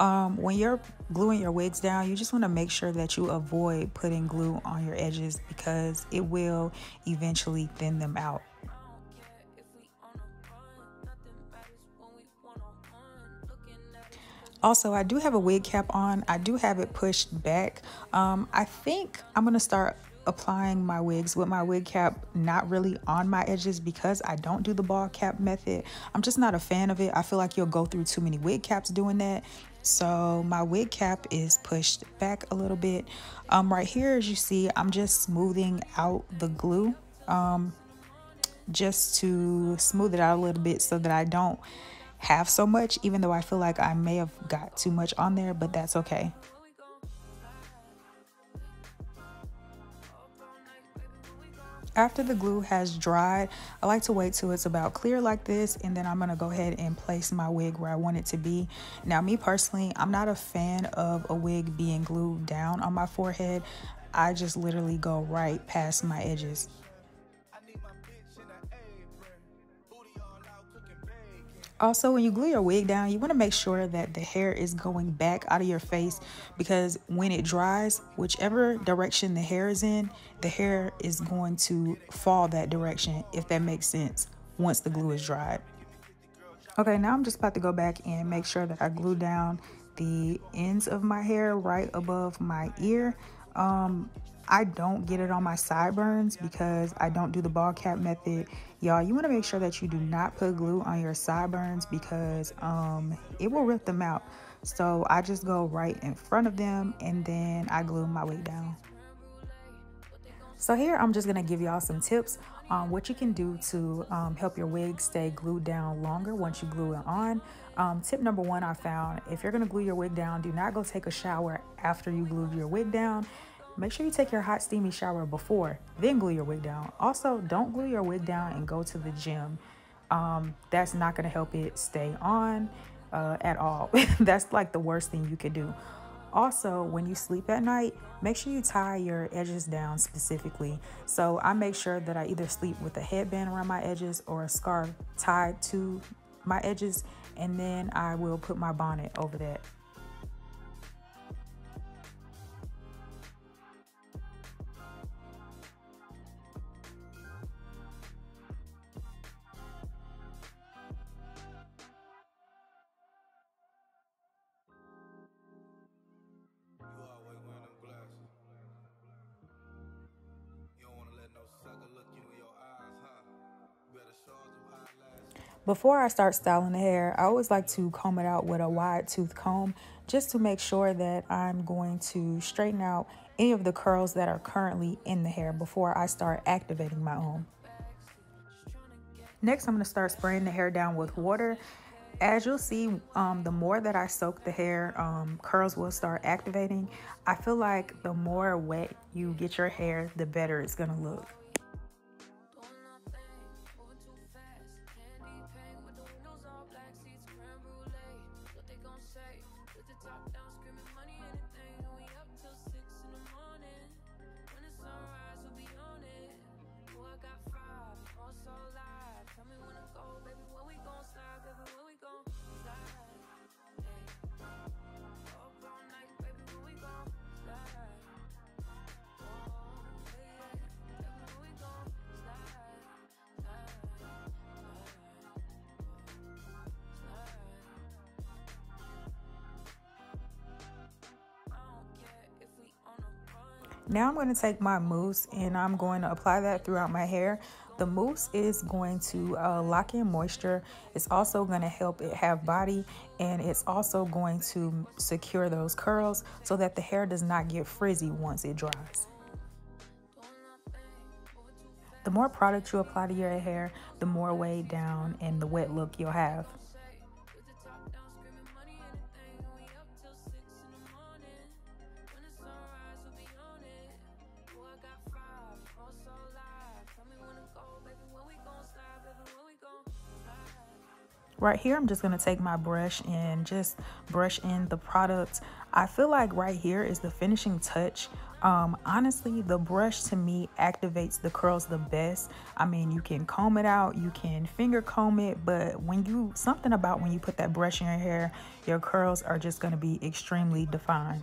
Um, when you're gluing your wigs down, you just want to make sure that you avoid putting glue on your edges because it will eventually thin them out. Also, I do have a wig cap on. I do have it pushed back. Um, I think I'm going to start applying my wigs with my wig cap not really on my edges because I don't do the bald cap method. I'm just not a fan of it. I feel like you'll go through too many wig caps doing that. So my wig cap is pushed back a little bit. Um, right here, as you see, I'm just smoothing out the glue um, just to smooth it out a little bit so that I don't have so much, even though I feel like I may have got too much on there, but that's okay. After the glue has dried, I like to wait till it's about clear like this and then I'm going to go ahead and place my wig where I want it to be. Now me personally, I'm not a fan of a wig being glued down on my forehead. I just literally go right past my edges. Also, when you glue your wig down, you want to make sure that the hair is going back out of your face because when it dries, whichever direction the hair is in, the hair is going to fall that direction, if that makes sense, once the glue is dried. Okay, now I'm just about to go back and make sure that I glue down the ends of my hair right above my ear. Um, I don't get it on my sideburns because I don't do the bald cap method. Y'all, you want to make sure that you do not put glue on your sideburns because um, it will rip them out. So I just go right in front of them and then I glue my wig down. So here I'm just to give y'all some tips on what you can do to um, help your wig stay glued down longer once you glue it on. Um, tip number one I found, if you're to glue your wig down, do not go take a shower after you glued your wig down Make sure you take your hot steamy shower before, then glue your wig down. Also, don't glue your wig down and go to the gym. Um, that's not to help it stay on uh, at all. that's like the worst thing you could do. Also, when you sleep at night, make sure you tie your edges down specifically. So I make sure that I either sleep with a headband around my edges or a scarf tied to my edges, and then I will put my bonnet over that. Before I start styling the hair, I always like to comb it out with a wide tooth comb just to make sure that I'm going to straighten out any of the curls that are currently in the hair before I start activating my own. Next, I'm going to start spraying the hair down with water. As you'll see, um, the more that I soak the hair, um, curls will start activating. I feel like the more wet you get your hair, the better it's going to look. Now I'm going to take my mousse and I'm going to apply that throughout my hair. The mousse is going to uh, lock in moisture. It's also going to help it have body and it's also going to secure those curls so that the hair does not get frizzy once it dries. The more product you apply to your hair, the more weighed down and the wet look you'll have. Right here, I'm just going to take my brush and just brush in the product. I feel like right here is the finishing touch. Um, honestly, the brush to me activates the curls the best. I mean, you can comb it out, you can finger comb it, but when you, something about when you put that brush in your hair, your curls are just going to be extremely defined.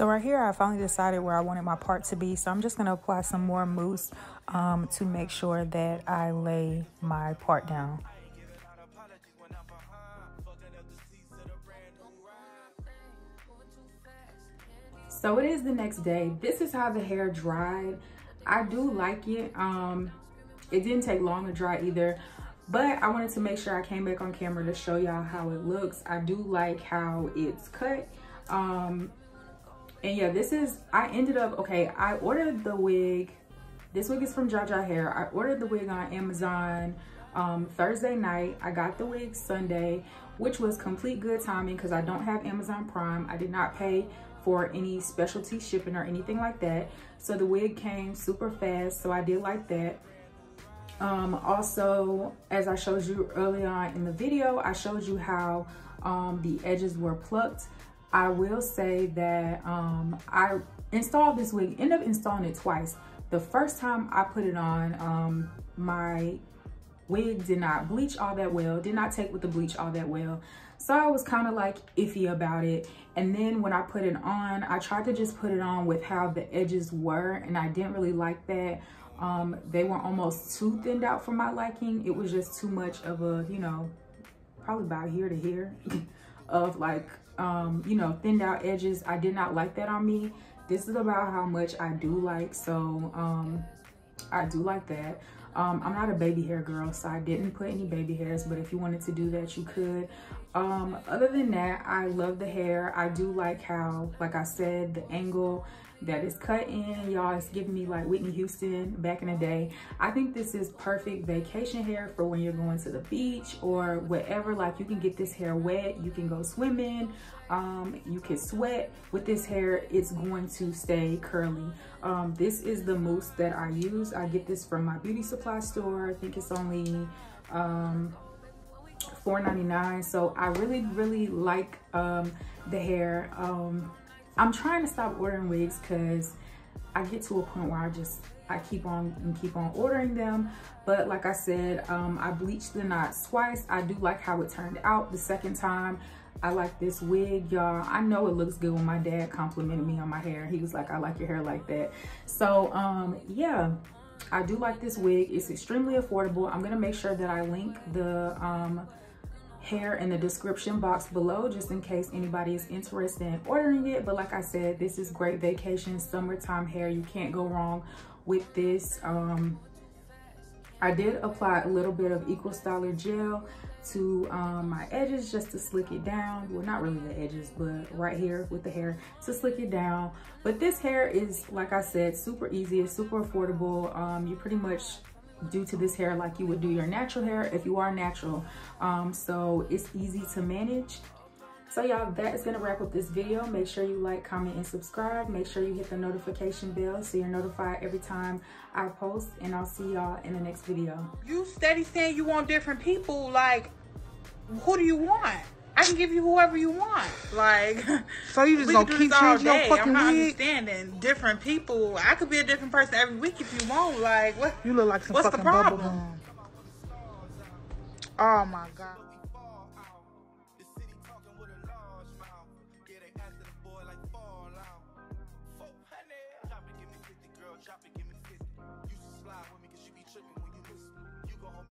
So right here, I finally decided where I wanted my part to be. So I'm just going to apply some more mousse um, to make sure that I lay my part down. So it is the next day. This is how the hair dried. I do like it. Um, it didn't take long to dry either but I wanted to make sure I came back on camera to show y'all how it looks. I do like how it's cut. Um, and yeah, this is, I ended up, okay, I ordered the wig. This wig is from Jaja Hair. I ordered the wig on Amazon um, Thursday night. I got the wig Sunday, which was complete good timing because I don't have Amazon Prime. I did not pay for any specialty shipping or anything like that. So the wig came super fast, so I did like that. Um, also, as I showed you early on in the video, I showed you how um, the edges were plucked. I will say that um, I installed this wig, ended up installing it twice. The first time I put it on, um, my wig did not bleach all that well, did not take with the bleach all that well. So I was kind of like iffy about it. And then when I put it on, I tried to just put it on with how the edges were and I didn't really like that. Um, they were almost too thinned out for my liking. It was just too much of a, you know, probably about here to here of like um, you know, thinned out edges. I did not like that on me. This is about how much I do like. So um, I do like that. Um, I'm not a baby hair girl, so I didn't put any baby hairs, but if you wanted to do that, you could. Um, other than that, I love the hair. I do like how, like I said, the angle that is cut in. Y'all it's giving me like whitney houston back in the day. I think this is perfect vacation hair for when you're going to the beach or whatever like you can get this hair wet. You can go swimming. Um, you can sweat with this hair. It's going to stay curly. Um, this is the mousse that i use. I get this from my beauty supply store. I think it's only um, $4.99 so i really really like um, the hair um, I'm trying to stop ordering wigs because I get to a point where I just, I keep on and keep on ordering them. But like I said, um, I bleached the knots twice. I do like how it turned out the second time. I like this wig, y'all. I know it looks good when my dad complimented me on my hair. He was like, I like your hair like that. So, um, yeah, I do like this wig. It's extremely affordable. I'm going to make sure that I link the um, hair in the description box below just in case anybody is interested in ordering it. But like i said this is great vacation summertime hair. You can't go wrong with this. Um i did apply a little bit of Eco Styler gel to um, my edges just to slick it down. Well not really the edges but right here with the hair to slick it down. But this hair is like i said super easy it's super affordable. Um, you pretty much do to this hair like you would do your natural hair if you are natural. Um, so it's easy to manage. So y'all, that is gonna wrap up this video. Make sure you like, comment, and subscribe. Make sure you hit the notification bell so you're notified every time I post. And I'll see y'all in the next video. You steady saying you want different people. Like, who do you want? I can give you whoever you want. Like, so you just gonna keep changing your fucking I'm not wig? understanding different people. I could be a different person every week if you want. Like, what? You look like some fucking bubble gum. Oh my god.